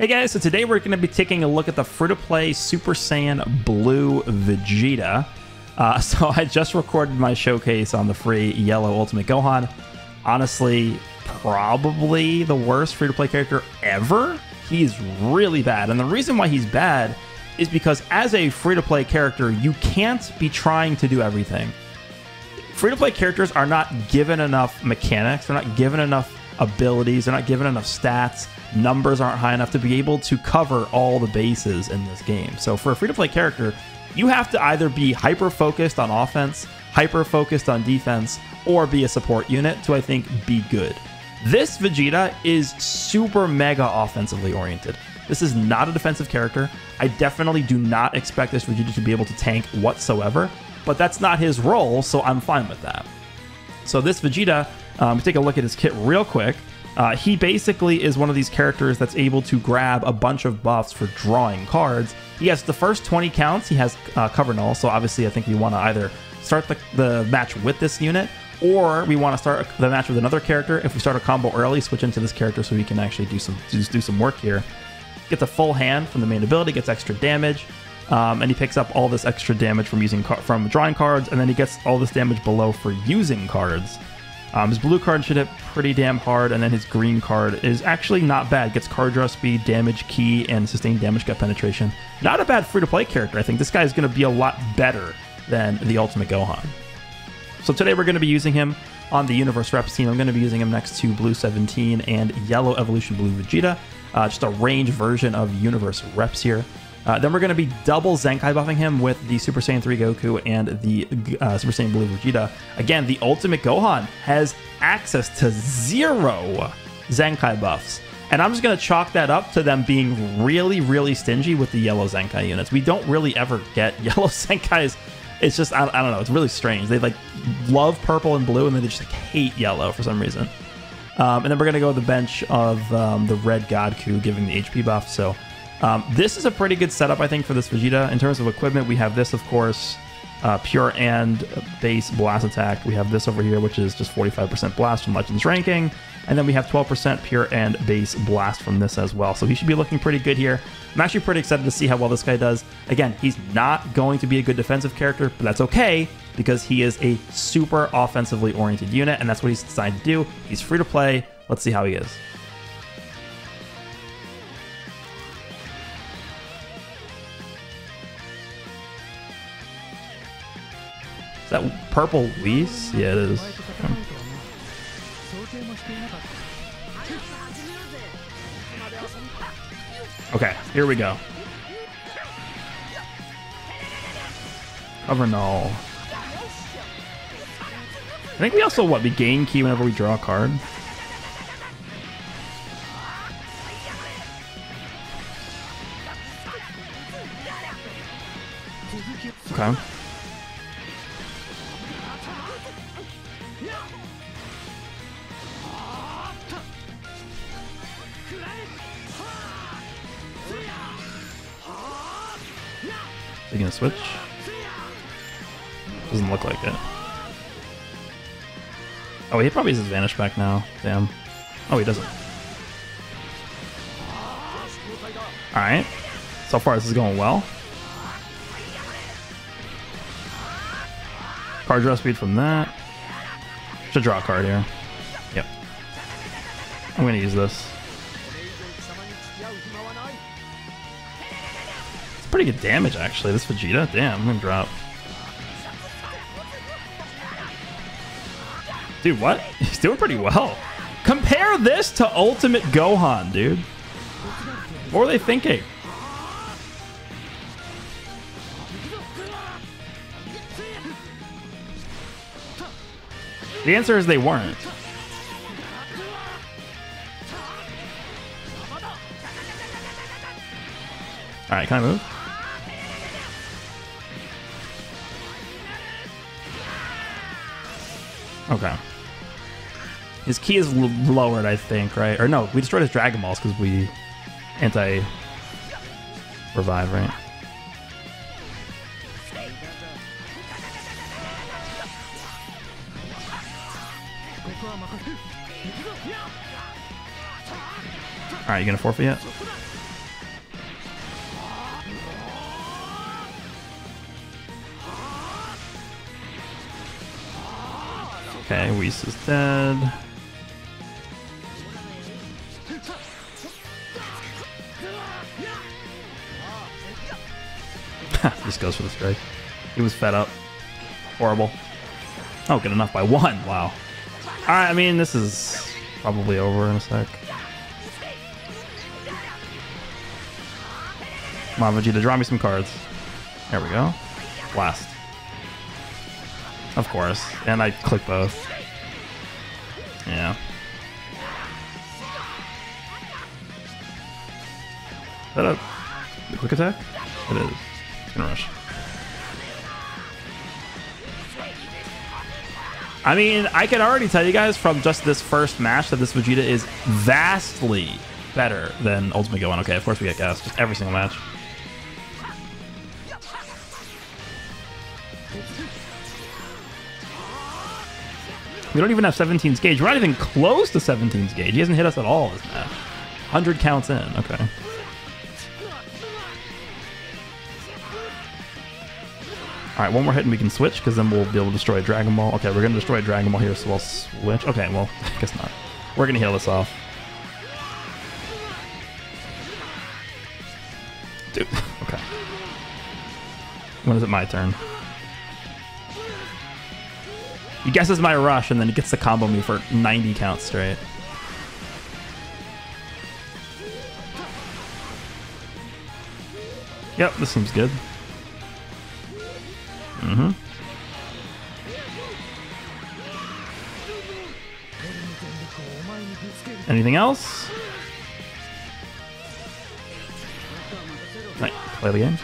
Hey guys, so today we're going to be taking a look at the free-to-play Super Saiyan Blue Vegeta. Uh, so I just recorded my showcase on the free Yellow Ultimate Gohan. Honestly, probably the worst free-to-play character ever. He's really bad, and the reason why he's bad is because as a free-to-play character, you can't be trying to do everything. Free-to-play characters are not given enough mechanics, they're not given enough abilities, they're not given enough stats numbers aren't high enough to be able to cover all the bases in this game. So for a free to play character, you have to either be hyper focused on offense, hyper focused on defense, or be a support unit to, I think, be good. This Vegeta is super mega offensively oriented. This is not a defensive character. I definitely do not expect this Vegeta to be able to tank whatsoever, but that's not his role, so I'm fine with that. So this Vegeta, um, take a look at his kit real quick. Uh, he basically is one of these characters that's able to grab a bunch of buffs for drawing cards. He has the first 20 counts, he has uh, cover null, so obviously I think we want to either start the, the match with this unit, or we want to start the match with another character. If we start a combo early, switch into this character so we can actually do some do, some work here. Gets a full hand from the main ability, gets extra damage, um, and he picks up all this extra damage from using from drawing cards, and then he gets all this damage below for using cards. Um, his blue card should hit pretty damn hard, and then his green card is actually not bad. Gets card draw speed, damage ki, and sustained damage cut penetration. Not a bad free to play character. I think this guy is going to be a lot better than the Ultimate Gohan. So today we're going to be using him on the Universe Reps team. I'm going to be using him next to Blue 17 and Yellow Evolution Blue Vegeta. Uh, just a range version of Universe Reps here. Uh, then we're going to be double Zenkai buffing him with the Super Saiyan 3 Goku and the uh, Super Saiyan Blue Vegeta. Again, the Ultimate Gohan has access to zero Zenkai buffs. And I'm just going to chalk that up to them being really, really stingy with the yellow Zenkai units. We don't really ever get yellow Zenkais. It's just, I, I don't know, it's really strange. They like love purple and blue and then they just like hate yellow for some reason. Um, and then we're going to go to the bench of um, the red Godku giving the HP buff. So um, this is a pretty good setup, I think, for this Vegeta. In terms of equipment, we have this, of course, uh, pure and base blast attack. We have this over here, which is just 45% blast from Legends ranking. And then we have 12% pure and base blast from this as well. So he should be looking pretty good here. I'm actually pretty excited to see how well this guy does. Again, he's not going to be a good defensive character, but that's okay because he is a super offensively oriented unit, and that's what he's designed to do. He's free to play. Let's see how he is. That purple Whis? Yeah, it is. Okay, here we go. Cover null. I think we also, what, we gain ki whenever we draw a card? Okay. He gonna switch? Doesn't look like it. Oh, he probably has his vanish back now. Damn. Oh, he doesn't. Alright. So far, this is going well. Card draw speed from that. Should draw a card here. Yep. I'm gonna use this. Pretty good damage, actually, this Vegeta. Damn, I'm gonna drop. Dude, what? He's doing pretty well. Compare this to Ultimate Gohan, dude. What were they thinking? The answer is they weren't. Alright, can I move? Okay. His ki is lowered, I think, right? Or no, we destroyed his Dragon Balls because we anti-revive, right? Alright, you gonna forfeit yet? Okay, Whis is dead. Just goes for the strike. He was fed up. Horrible. Oh, good enough by one. Wow. Alright, I mean, this is probably over in a sec. Come on, Vegeta, draw me some cards. There we go. Blast. Of course. And I click both. Yeah. Is that a quick attack? It is. It's gonna rush. I mean, I can already tell you guys from just this first match that this Vegeta is vastly better than Ultimate Gohan. Okay, of course we get gas. Just every single match. We don't even have 17's gauge. We're not even close to 17's gauge. He hasn't hit us at all this match. 100 counts in. Okay. Alright, one more hit and we can switch, because then we'll be able to destroy Dragon Ball. Okay, we're going to destroy Dragon Ball here, so we'll switch. Okay, well, I guess not. We're going to heal this off. Dude, okay. When is it my turn? He guesses my rush, and then he gets to combo me for 90 counts straight. Yep, this seems good. Mm-hmm. Anything else? Right, play the game.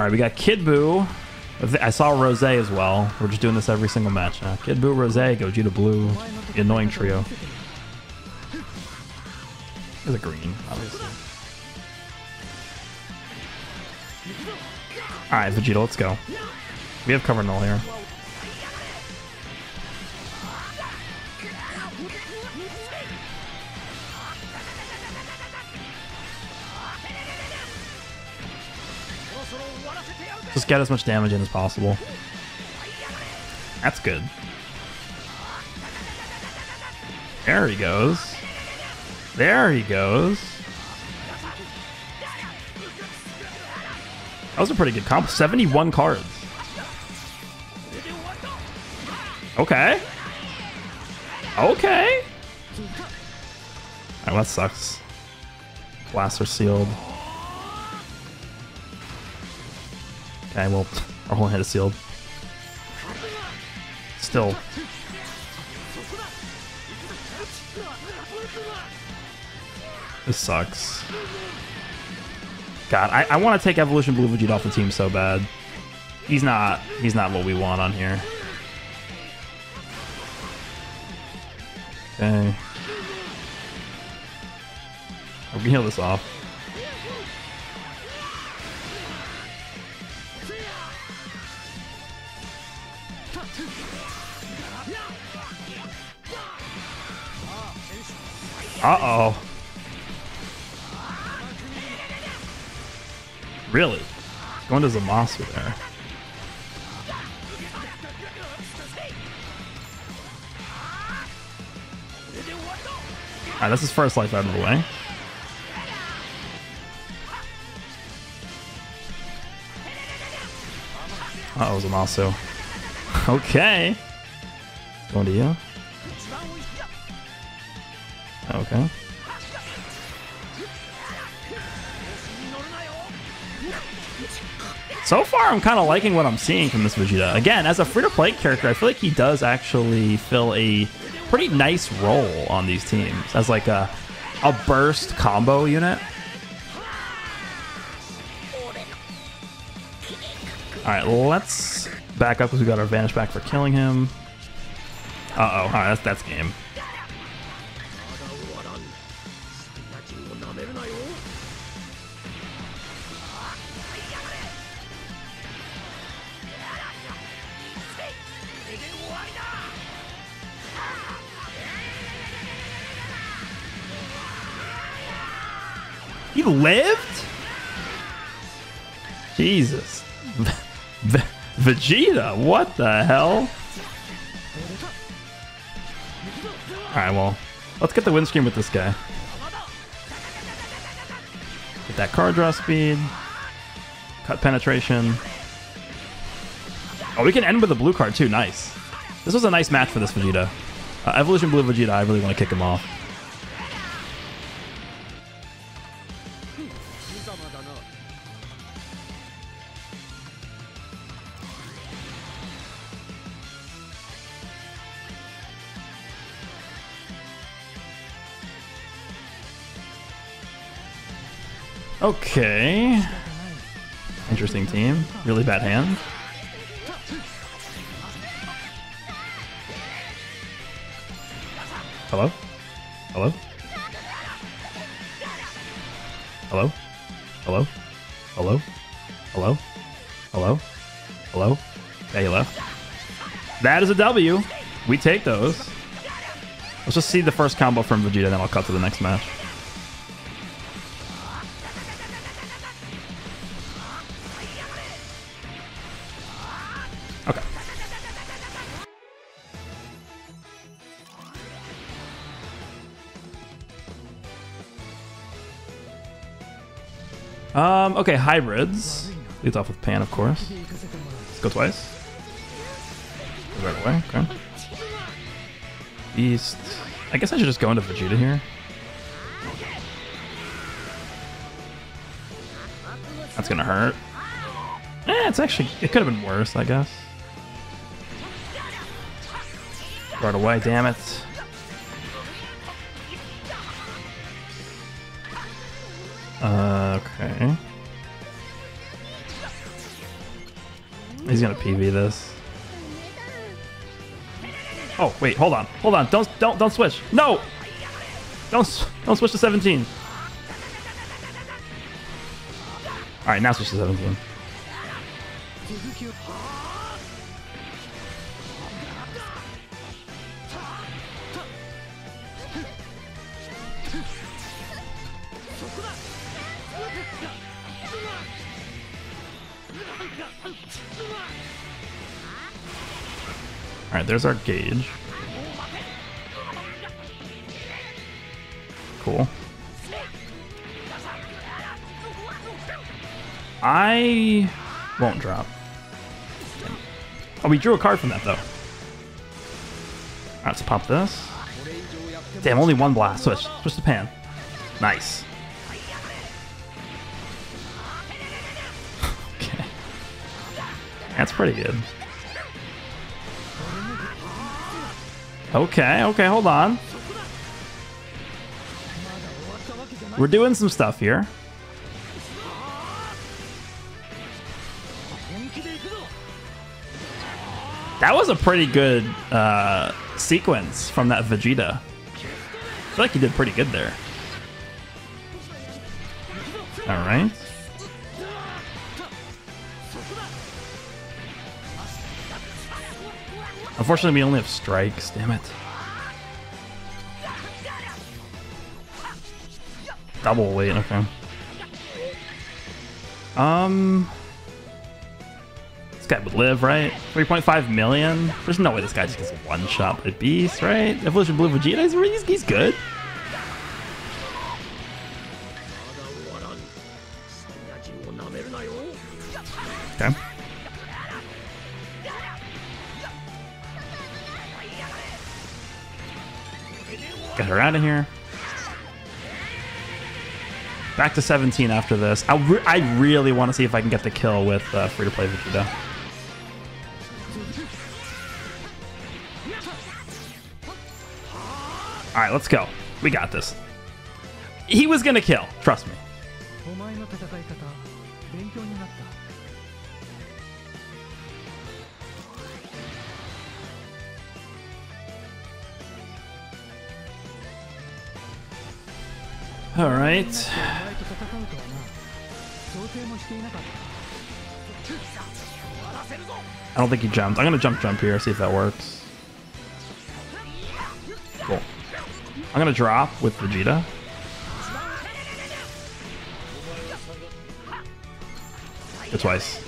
All right, we got Kid Buu. I saw Rose as well. We're just doing this every single match now. Kid Buu, Rose, Gogeta Blue, the annoying trio. There's a green, obviously. Alright, Vegeta, let's go. We have cover null here. Get as much damage in as possible. That's good. There he goes. There he goes. That was a pretty good comp. 71 cards. Okay. Okay. Alright, that sucks. Blasts are sealed. Okay, well, our whole head is sealed. Still. This sucks. God, I, I want to take Evolution Blue Vegeta off the team so bad. He's not he's not what we want on here. Okay. We can heal this off. Uh-oh. Really? Going to Zamasu there. Alright, that's his first life out of the way. Uh oh, Zamasu. Okay. Going to you. Okay. So far, I'm kind of liking what I'm seeing from this Vegeta. Again, as a free-to-play character, I feel like he does actually fill a pretty nice role on these teams as like a, a burst combo unit. All right, let's back up because we got our vanish back for killing him. Uh oh, alright, that's that's game. Lived? Jesus. V Vegeta, what the hell? Alright, well, let's get the win screen with this guy. Get that card draw speed. Cut penetration. Oh, we can end with a blue card too, nice. This was a nice match for this Vegeta. Uh, Evolution Blue Vegeta, I really want to kick him off. Okay. Interesting team. Really bad hand. Hello? Hello? Hello? Hello? Hello? Hello? Hello? Hello? Yeah, you left. That is a W. We take those. Let's just see the first combo from Vegeta, then I'll cut to the next match. Okay, hybrids. Leads off with Pan, of course. Let's go twice. Right away, okay. Beast. I guess I should just go into Vegeta here. That's gonna hurt. Eh, it's actually, it could have been worse, I guess. Right away, damn it. Uh, okay. He's gonna PV this. Oh wait, hold on, hold on! Don't don't don't switch! No! Don't don't switch to 17. All right, now switch to 17. All right, there's our gauge. Cool. I won't drop. Oh, we drew a card from that, though. Alright, let's pop this. Damn, only one blast. Switch. Switch to pan. Nice. okay. That's pretty good. Okay, okay, hold on. We're doing some stuff here. That was a pretty good uh, sequence from that Vegeta. I feel like he did pretty good there. All right. Unfortunately, we only have strikes. Damn it. Double weight. Okay. Um. This guy would live, right? 3.5 million? There's no way this guy just gets one shot by Beast, right? Evolution Blue Vegeta, he's, he's good. Out of here. Back to 17 after this. I, re I really want to see if I can get the kill with uh, free-to-play Vegeta. Alright, let's go. We got this. He was gonna kill. Trust me. Alright. I don't think he jumped. I'm gonna jump jump here, see if that works. Cool. I'm gonna drop with Vegeta. It's twice.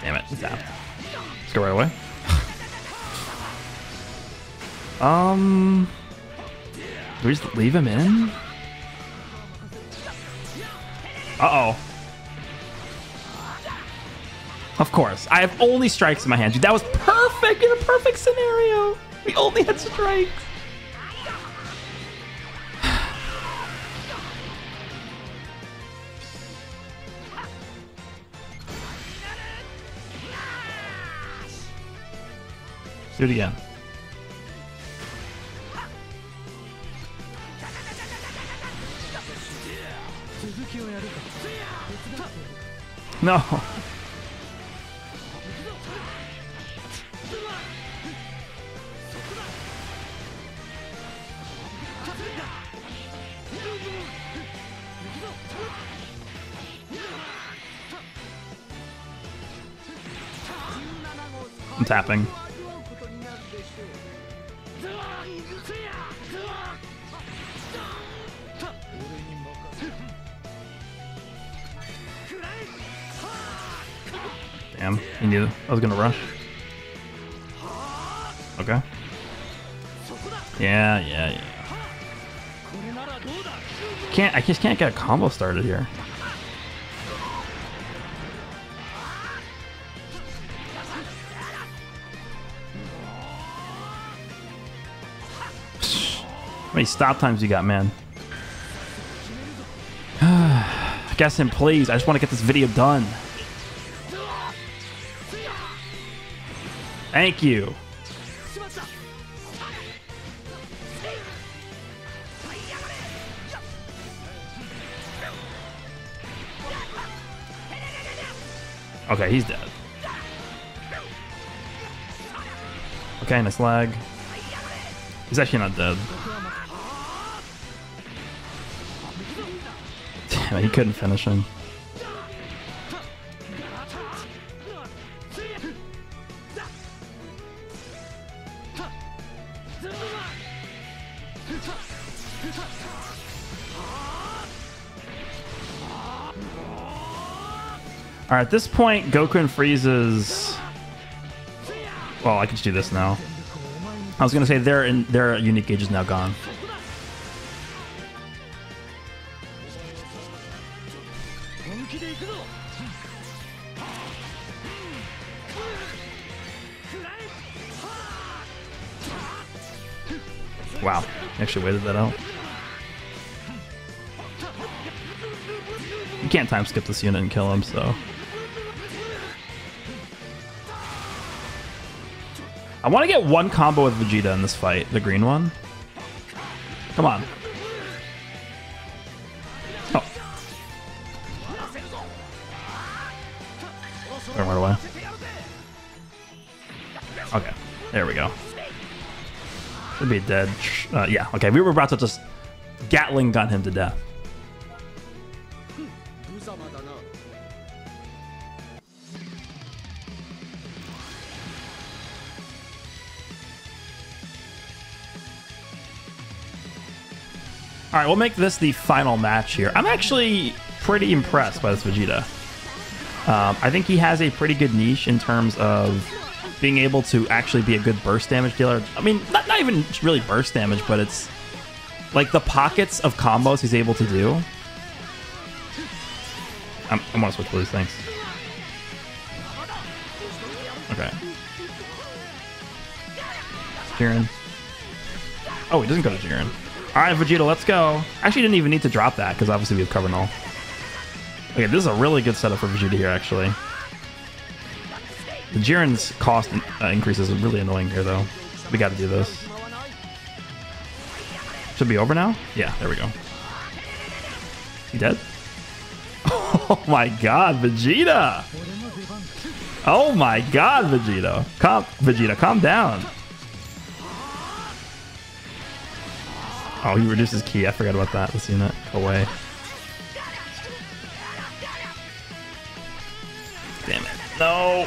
Damn it, zapped. Let's go right away. um... Do we just leave him in? Uh oh. Of course. I have only strikes in my hand. Dude, that was perfect in a perfect scenario. We only had strikes. Do it again. No. I'm tapping. I was gonna rush. Okay. Yeah, yeah, yeah. Can't I just can't get a combo started here. How many stop times you got, man? Guess him, please. I just want to get this video done. Thank you. Okay, he's dead. Okay, nice lag. He's actually not dead. Damn he couldn't finish him. All right, at this point, Goku and Frieza's. Well, I can just do this now. I was gonna say their their unique gauge is now gone. Wow, actually waited that out. You can't time skip this unit and kill him, so. I want to get one combo with Vegeta in this fight, the green one. Come on. Oh. Went right away. Okay, there we go. Should be dead. Uh, yeah, okay, we were about to just Gatling gun him to death. All right, we'll make this the final match here. I'm actually pretty impressed by this Vegeta. Um, I think he has a pretty good niche in terms of being able to actually be a good burst damage dealer. I mean, not, not even really burst damage, but it's like the pockets of combos he's able to do. I'm, I want to switch blues, thanks. Okay. Jiren. Oh, he doesn't go to Jiren. All right, Vegeta, let's go. Actually, didn't even need to drop that because obviously we have cover null. Okay, this is a really good setup for Vegeta here, actually. The Jiren's cost uh, increases are really annoying here, though. We got to do this. Should be over now? Yeah, there we go. He dead? Oh my god, Vegeta! Oh my god, Vegeta. Calm, Vegeta, calm down. Oh, he reduces ki. I forgot about that. Let's see that away. Damn it. No!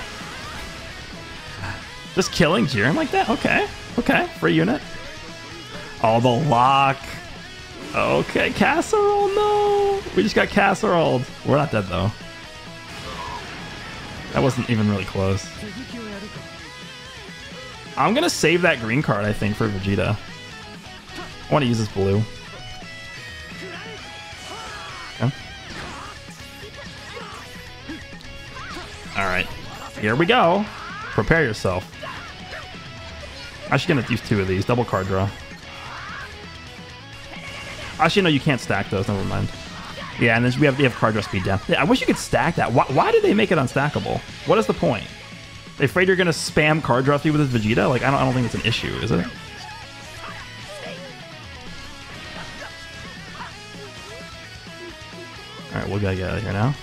Just killing Jiren like that? Okay. Okay. Free unit. All oh, the lock. Okay, casserole, no! We just got casseroled. We're not dead, though. That wasn't even really close. I'm gonna save that green card, I think, for Vegeta. I want to use this blue. Okay. Alright. Here we go. Prepare yourself. Actually gonna use two of these. Double card draw. Actually, no, you can't stack those. Never mind. Yeah, and then we have, we have card draw speed down. Yeah, I wish you could stack that. Why, why did they make it unstackable? What is the point? They afraid you're gonna spam card draw speed with this Vegeta? Like, I don't, I don't think it's an issue, is it? We gotta get out of here now.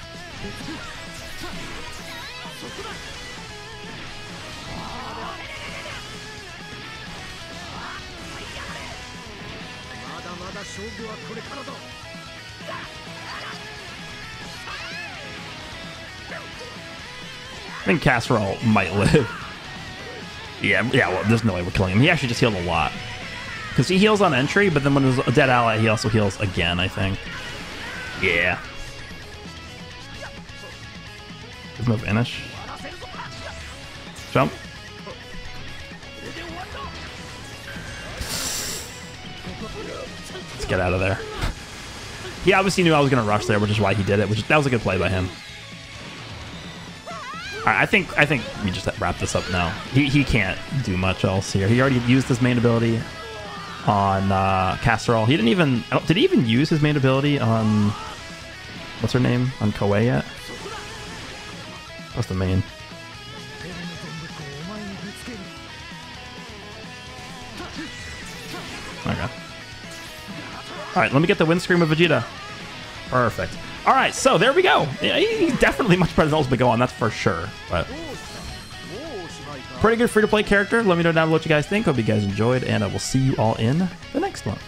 I think Casserole might live. Yeah, yeah, well, there's no way we're killing him. He actually just healed a lot. Because he heals on entry, but then when there's a dead ally, he also heals again, I think. Yeah. There's no vanish. Jump. Let's get out of there. He obviously knew I was going to rush there, which is why he did it. Which that was a good play by him. I think I think we just wrap this up now. He he can't do much else here. He already used his main ability on uh, Casserole. He didn't even did he even use his main ability on what's her name on Koei yet? That's the main. Okay. Alright, let me get the win screen of Vegeta. Perfect. Alright, so there we go. Yeah, he's definitely much better than Ultimate Gohan, that's for sure. But Pretty good free-to-play character. Let me know down below what you guys think. Hope you guys enjoyed, and I will see you all in the next one.